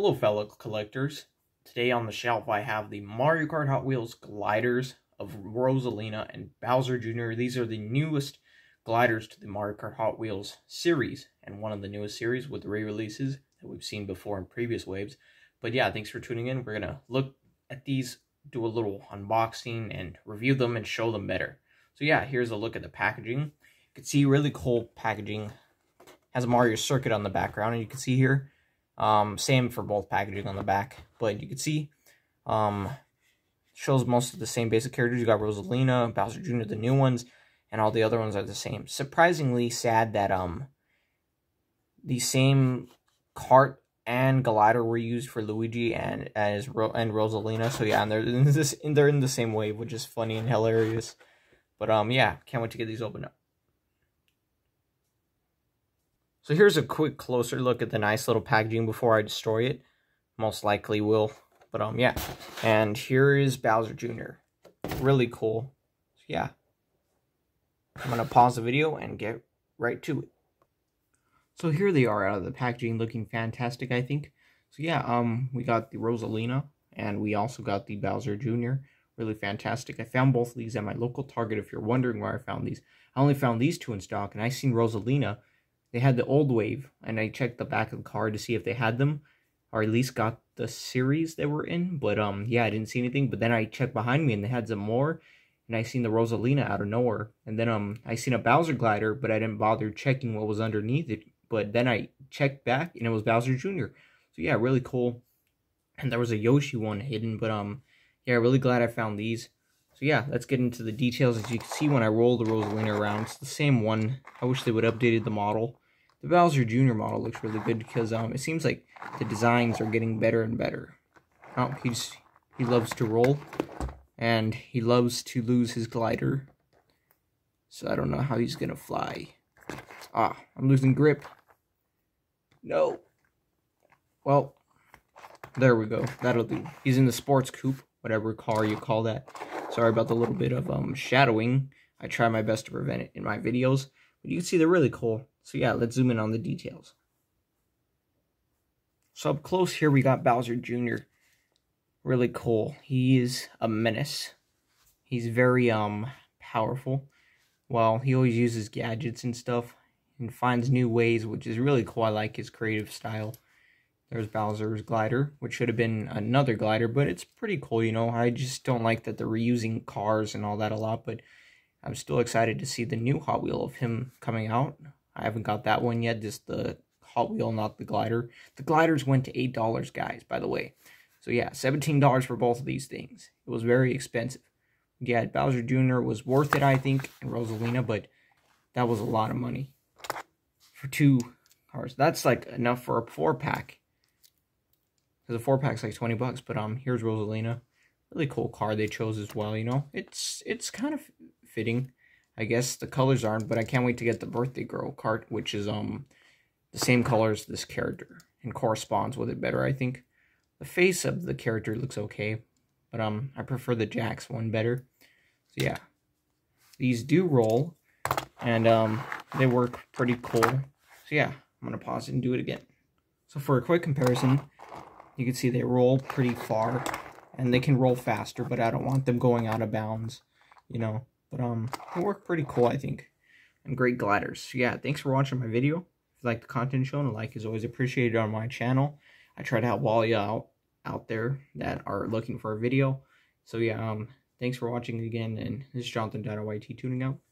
Hello fellow collectors. Today on the shelf I have the Mario Kart Hot Wheels gliders of Rosalina and Bowser Jr. These are the newest gliders to the Mario Kart Hot Wheels series and one of the newest series with re-releases that we've seen before in previous waves. But yeah, thanks for tuning in. We're going to look at these, do a little unboxing and review them and show them better. So yeah, here's a look at the packaging. You can see really cool packaging. Has a Mario circuit on the background and you can see here um, same for both packaging on the back, but you can see um, shows most of the same basic characters. You got Rosalina, Bowser Jr., the new ones, and all the other ones are the same. Surprisingly sad that um the same cart and glider were used for Luigi and as Ro and Rosalina. So yeah, and they're in this they're in the same wave, which is funny and hilarious. But um yeah, can't wait to get these opened up. So here's a quick closer look at the nice little packaging before I destroy it. Most likely will. But um yeah. And here is Bowser Jr. Really cool. So yeah. I'm going to pause the video and get right to it. So here they are out of the packaging looking fantastic, I think. So yeah, um, we got the Rosalina and we also got the Bowser Jr. Really fantastic. I found both of these at my local Target if you're wondering where I found these. I only found these two in stock and I seen Rosalina they had the old wave, and I checked the back of the car to see if they had them, or at least got the series they were in. But um, yeah, I didn't see anything. But then I checked behind me, and they had some more, and I seen the Rosalina out of nowhere. And then um, I seen a Bowser glider, but I didn't bother checking what was underneath it. But then I checked back, and it was Bowser Jr. So yeah, really cool. And there was a Yoshi one hidden, but um, yeah, really glad I found these. So yeah, let's get into the details. As you can see when I roll the Rosalina around, it's the same one. I wish they would updated the model. The Bowser Jr. model looks really good because um, it seems like the designs are getting better and better. Oh, he's he loves to roll, and he loves to lose his glider. So I don't know how he's gonna fly. Ah, I'm losing grip. No. Well, there we go. That'll do. He's in the sports coupe, whatever car you call that. Sorry about the little bit of um, shadowing. I try my best to prevent it in my videos. But you can see they're really cool. So yeah, let's zoom in on the details. So up close here we got Bowser Jr. Really cool. He is a menace. He's very um powerful. Well, he always uses gadgets and stuff and finds new ways, which is really cool. I like his creative style. There's Bowser's glider, which should have been another glider, but it's pretty cool, you know. I just don't like that they're reusing cars and all that a lot, but I'm still excited to see the new Hot Wheel of him coming out. I haven't got that one yet, just the Hot Wheel, not the glider. The gliders went to $8, guys, by the way. So yeah, $17 for both of these things. It was very expensive. Yeah, Bowser Jr. was worth it, I think, and Rosalina, but that was a lot of money for two cars. That's like enough for a four pack. Because four pack's like 20 bucks. But um, here's Rosalina. Really cool card they chose as well, you know. It's it's kind of fitting. I guess the colors aren't, but I can't wait to get the birthday girl cart, which is um the same color as this character and corresponds with it better, I think. The face of the character looks okay, but um I prefer the Jakks one better. So yeah. These do roll and um they work pretty cool. So yeah, I'm to pause it and do it again. So for a quick comparison, you can see they roll pretty far, and they can roll faster, but I don't want them going out of bounds, you know. But um, they work pretty cool, I think, and great gliders. So yeah, thanks for watching my video. If you like the content shown, a like is always appreciated on my channel. I try to help all you out out there that are looking for a video. So yeah, um, thanks for watching again, and this is Jonathan YT tuning out.